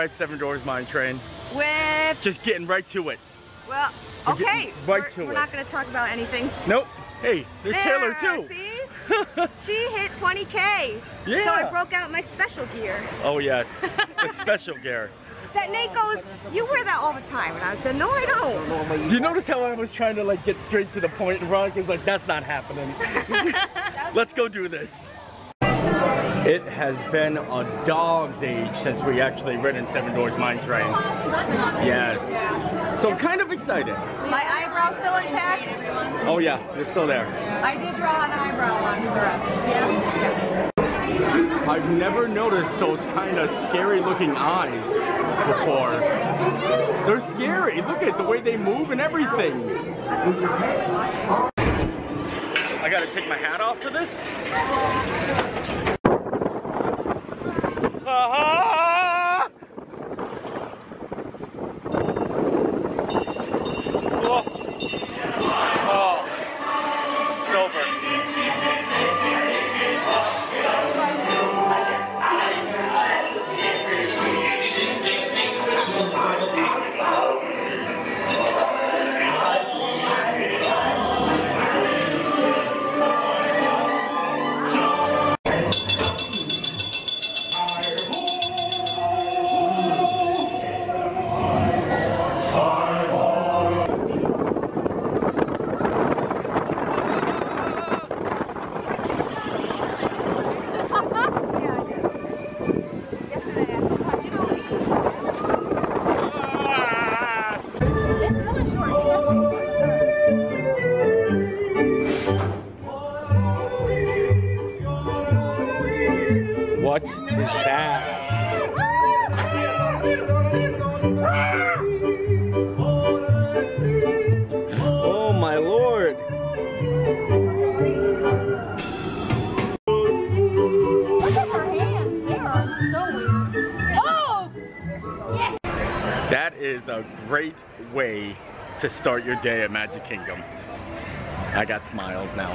ride Seven Dwarfs Mine Train? With, Just getting right to it. well, We're okay. right we're, to we're it. not going to talk about anything. Nope. Hey, there's Taylor too. See? she hit 20K. Yeah. So I broke out my special gear. Oh yes, the special gear. That Nate goes, you wear that all the time. And I said, no, I don't. Do you notice how I was trying to like get straight to the point? And Veronica's like, that's not happening. Let's go do this. It has been a dog's age since we actually ridden Seven Dwarfs Mine Train. Yes. So I'm kind of excited. My eyebrow still intact. Oh yeah, they're still there. I did draw an eyebrow on the rest. Yeah. I've never noticed those kind of scary looking eyes before. They're scary. Look at the way they move and everything. I gotta take my hat off for this. Ah! Is a great way to start your day at Magic Kingdom. I got smiles now.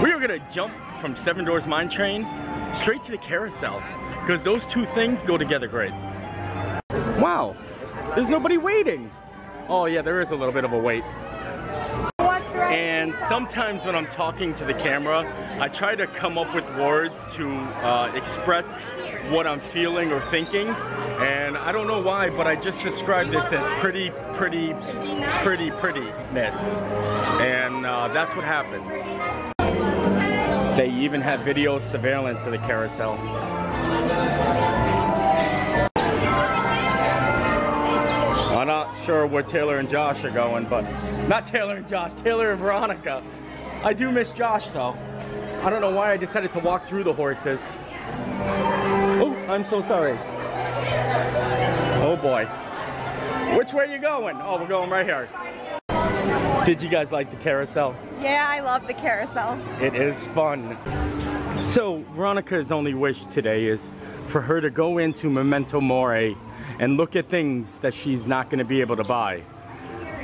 We are gonna jump from Seven Dwarfs Mine Train straight to the carousel because those two things go together great. Wow, there's nobody waiting. Oh yeah, there is a little bit of a wait. And sometimes when I'm talking to the camera, I try to come up with words to uh, express what I'm feeling or thinking. And I don't know why, but I just described this as pretty, pretty, pretty, prettiness. And uh, that's what happens. They even have video surveillance of the carousel. I'm not sure where Taylor and Josh are going, but not Taylor and Josh, Taylor and Veronica. I do miss Josh though. I don't know why I decided to walk through the horses. Oh, I'm so sorry. Oh boy. Which way are you going? Oh, we're going right here. Did you guys like the carousel? Yeah, I love the carousel. It is fun. So Veronica's only wish today is for her to go into Memento Mori and look at things that she's not going to be able to buy.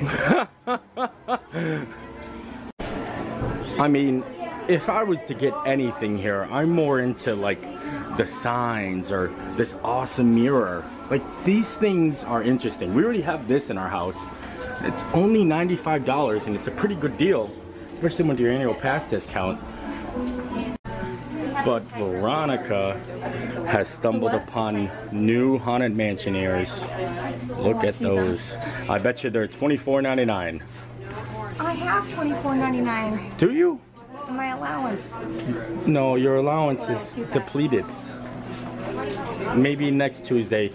I mean, if I was to get anything here, I'm more into like the signs or this awesome mirror. Like these things are interesting. We already have this in our house. It's only $95 and it's a pretty good deal, especially with your annual pass discount. But Veronica has stumbled upon new Haunted Mansion ears. Look at those. I bet you they're $24.99. I have $24.99 Do you? my allowance. No, your allowance is depleted. Maybe next Tuesday.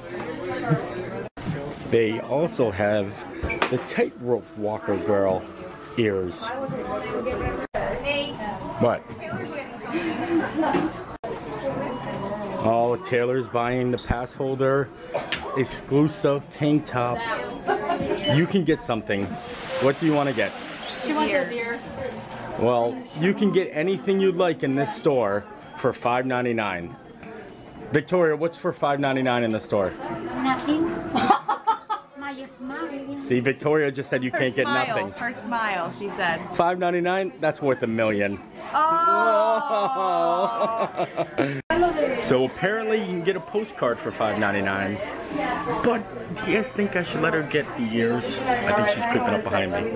They also have the tightrope walker girl ears. What? Oh, Taylor's buying the pass holder exclusive tank top. You can get something. What do you want to get? She wants those ears. Well, you can get anything you'd like in this store for $5.99. Victoria, what's for $5.99 in the store? Nothing. Smile. See, Victoria just said you Her can't get nothing. Her smile, she said. $5.99? That's worth a million. Oh! So apparently you can get a postcard for $5.99. But do you guys think I should let her get the ears? I think she's creeping up behind me.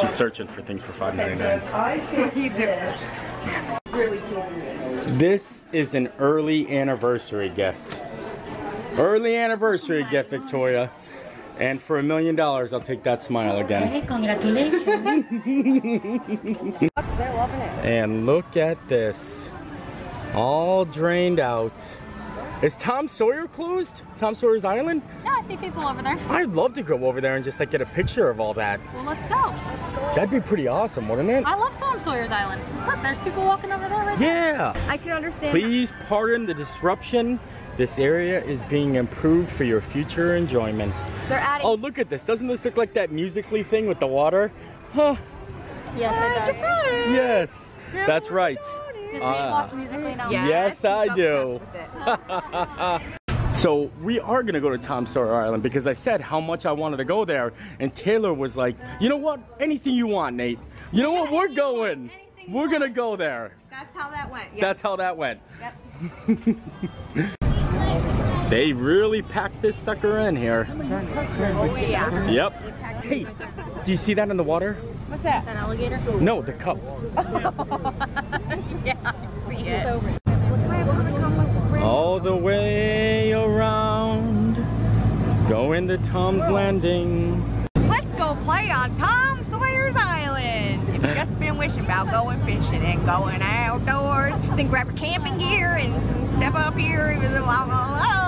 She's searching for things for $5.99. you do. This is an early anniversary gift. Early anniversary gift, Victoria. And for a million dollars, I'll take that smile again. Hey, congratulations. They're loving it. And look at this. All drained out. Is Tom Sawyer closed? Tom Sawyer's Island? yeah, I see people over there. I'd love to go over there and just like get a picture of all that. Well, let's go. That'd be pretty awesome, wouldn't it? I love Tom Sawyer's Island. Look, there's people walking over there right now. Yeah. I can understand. Please pardon the disruption. This area is being improved for your future enjoyment. They're adding. Oh, look at this. Doesn't this look like that Musical.ly thing with the water? Huh. Yes, it does. Yes. That's right. Does. Watch ah. Musical.ly now? Yes, he's I do. So we are gonna go to Tom Sawyer Island because I said how much I wanted to go there, and Taylor was like, "You know what? Anything you want, Nate. You know what? We're going. We're gonna go there." That's how that went. Yeah. That's how that went. Yep. They really packed this sucker in here. Oh yeah. Yep. Hey, do you see that in the water? What's that? An alligator? No, the cup. yeah, I see it. All the way around, going to Tom's Landing. Let's go play on Tom Sawyer's Island. If you've just been wishing about going fishing and going outdoors, then grab your camping gear and step up here and visit la la la. It's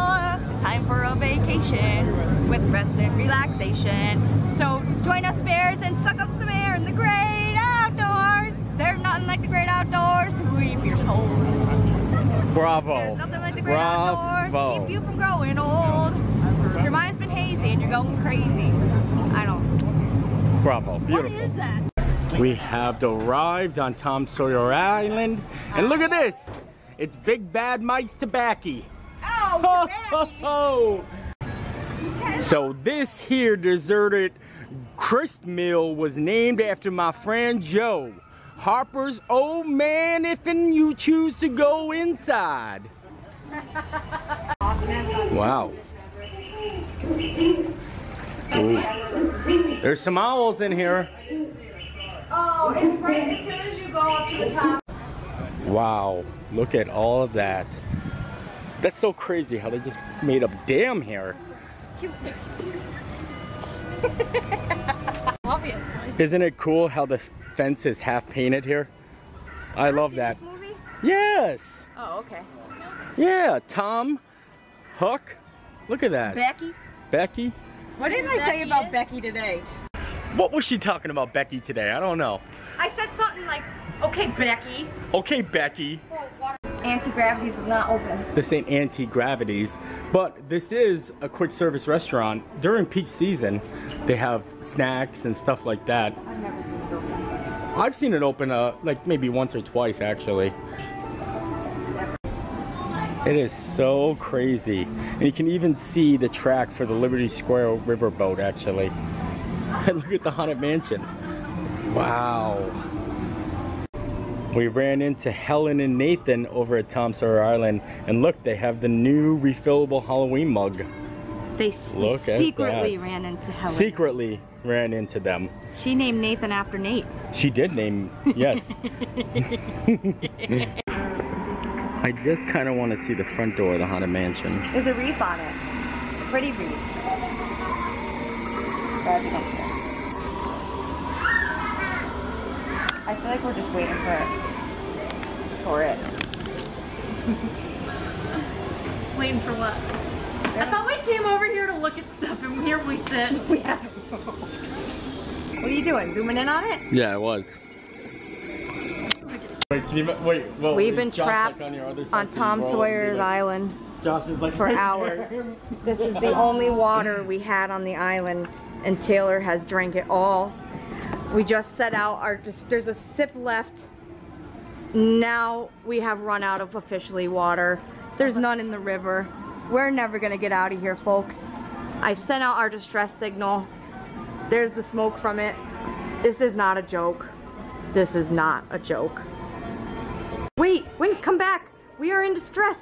time for a vacation with rest and relaxation. So join us bears and suck up some air in the great outdoors. There's nothing like the great outdoors to reap your soul. Bravo. There's nothing like the great outdoors to keep you from growing old. If your mind's been hazy and you're going crazy, I don't. Bravo. Beautiful. is that? We have arrived on Tom Sawyer Island. And look at this. It's Big Bad Mike's Tobacco. Oh, Ho, Jabaki. ho, ho. So this here deserted grist mill was named after my friend Joe. Harper's old man if and you choose to go inside. Wow. Ooh. There's some owls in here. Oh, it's right as soon as you go up to the top. Wow, look at all of that. That's so crazy how they just made a dam here. Obviously. Isn't it cool how the fence is half painted here? I love that. This movie? Yes. Oh, okay. Yeah, Tom, Hook. Look at that. Becky? Becky. What did I say about Becky today? What was she talking about Becky today? I don't know. I said something like, okay, Becky. Okay, Becky. Anti-gravities is not open. This ain't anti-gravities, but this is a quick service restaurant. During peak season, they have snacks and stuff like that. I've never seen it open. I've seen it open uh, like maybe once or twice actually. It is so crazy. And you can even see the track for the Liberty Square riverboat actually. Look at the Haunted Mansion. Wow. We ran into Helen and Nathan over at Tom Sawyer Island and look, they have the new refillable Halloween mug. They Look secretly ran into Helen. Secretly ran into them. She named Nathan after Nate. She did name, yes. I just kind of want to see the front door of the Haunted Mansion. There's a reef on it. A pretty reef. Glad we don't care. I feel like we're just waiting for it. For it. Waiting for what? I thought we came over here to look at stuff and here we sit. We have What are you doing? Zooming in on it? Yeah, it was. Wait, can you, wait, well, We've been Josh, trapped like, on, your other on Tom Sawyer's like- Island Josh is like for hours. This is the only water we had on the island, and Taylor has drank it all. We just set out our, just, there's a sip left. Now we have run out of officially water. There's none in the river. We're never gonna get out of here, folks. I've sent out our distress signal. There's the smoke from it. This is not a joke. This is not a joke. Wait, wait, come back. We are in distress.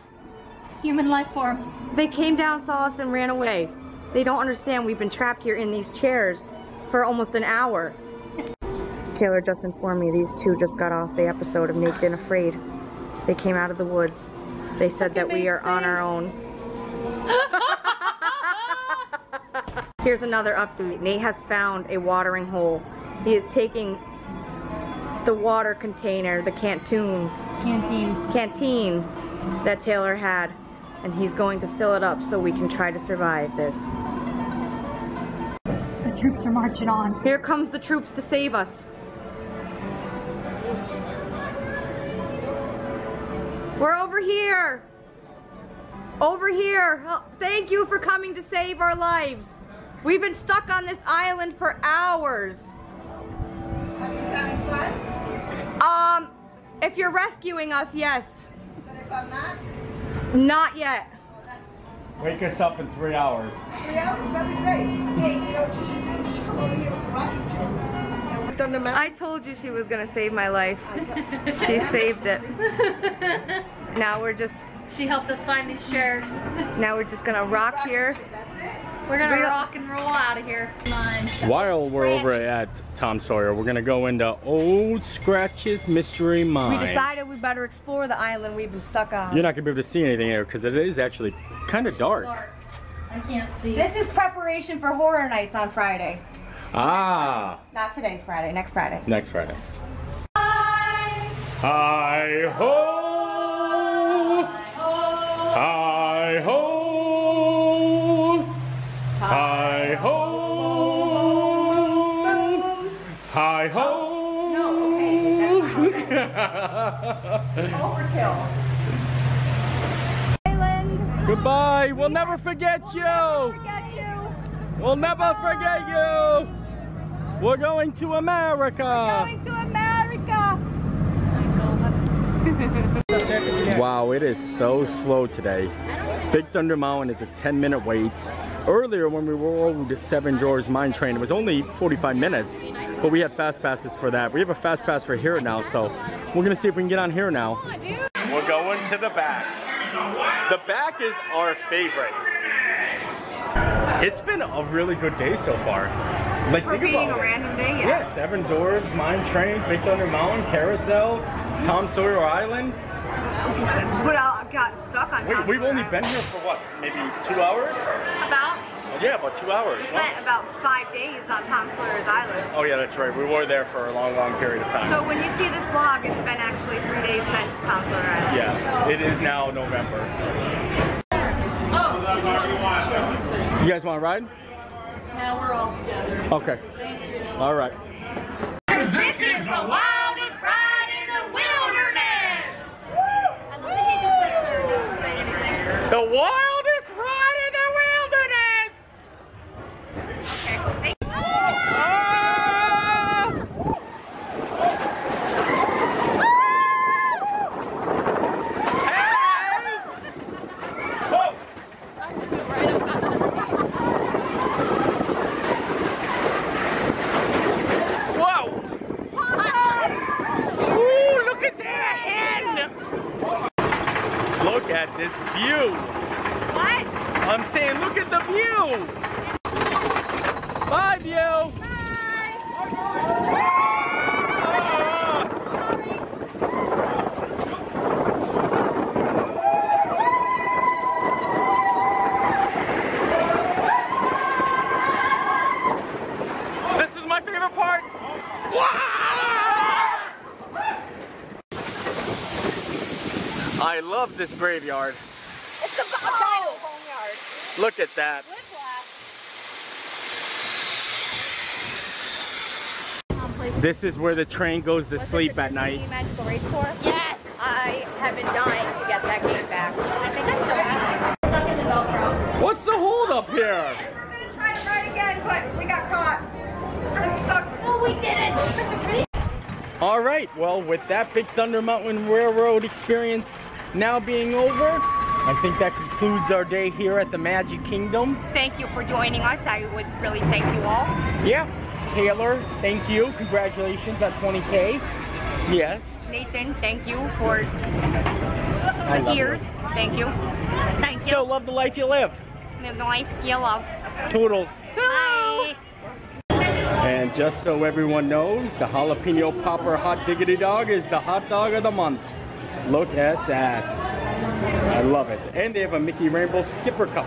human life forms. They came down, saw us, and ran away. They don't understand we've been trapped here in these chairs for almost an hour. Taylor just informed me these two just got off the episode of Naked and Afraid. They came out of the woods. They said that we are on our own. Here's another update. Nate has found a watering hole. He is taking the water container, the canteen, Canteen. canteen that Taylor had, and he's going to fill it up so we can try to survive this. The troops are marching on. Here comes the troops to save us. Over here. Over here. Oh, Thank you for coming to save our lives. We've been stuck on this island for hours. Are you having fun? Um, if you're rescuing us, yes. But if I'm not, Not yet. Wake us up in three hours. three hours, that'd be great. Hey, you know what you should do? You should come over here with the rocking chair. And we've done the mountain. I told you she was gonna save my life. She saved it. Now we're just She helped us find these chairs. now we're just gonna rock here. We're gonna Real- rock and roll out of here. While we're over at Tom Sawyer, we're gonna go into Old Scratch's Mystery Mine. We decided we better explore the island we've been stuck on. You're not gonna be able to see anything here because it is actually kind of dark. Dark. I can't see. This is preparation for horror nights on Friday. Ah, Not today's Friday, next Friday. next Friday. Hi ho! Hi ho! Hi ho! Island, Goodbye. We'll never forget you. forget you. We'll never forget you. We're going to America. We're going to America. Wow, it is so slow today. Big Thunder Mountain is a 10 minute wait. Earlier when we rode Seven Dwarfs Mine Train, it was only 45 minutes, but we had fast passes for that. We have a fast pass for here now, so we're gonna see if we can get on here now. We're going to the back. The back is our favorite. It's been a really good day so far. Like, For being a it. random day, yeah. Yeah, Seven Dwarves, Mine Train, Big Thunder Mountain, Carousel, Tom Sawyer Island. But I got stuck on We, Tom we've only been here for what, maybe two hours? About. Yeah, about two hours. We spent about five days on Tom Sawyer's Island. Oh yeah, that's right. We were there for a long, long period of time. So when you see this vlog, it's been actually three days since Tom Sawyer Island. yeah, it is now November. You guys want to ride? Now we're all together. Okay. All right. This is the wildest ride in the wilderness. I love that he just sits there and doesn't say anything. The wildest ride in the wilderness. Whoa! Ooh, look at that hen! Look at this view. What? I'm saying, look at the view. Bye, view. This is my favorite part. I love this graveyard. It's a oh. homeyard. Look at that. This is where the train goes to sleep at night. Magical Race Tour? Yes. I have been dying to get that game back. I think I still have it. Stuck in the Velcro. What's the hold up here? We were gonna try to ride again, but we got caught. I'm stuck. No, we didn't. All right, well, with that Big Thunder Mountain Railroad experience now being over. I think that concludes our day here at the Magic Kingdom. Thank you for joining us. I would really thank you all. Yeah. Taylor, thank you. Congratulations on 20K. Yes. Nathan, thank you for the years. You. Thank you. Thank you. So love the life you live. Live the life you love. Toodles. Toodles. And just so everyone knows, the jalapeno popper hot diggity dog is the hot dog of the month. Look at that. I love it. And they have a Mickey Rainbow Skipper Cup.